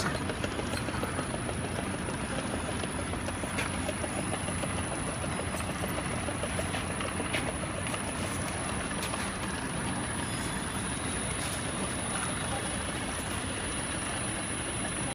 house.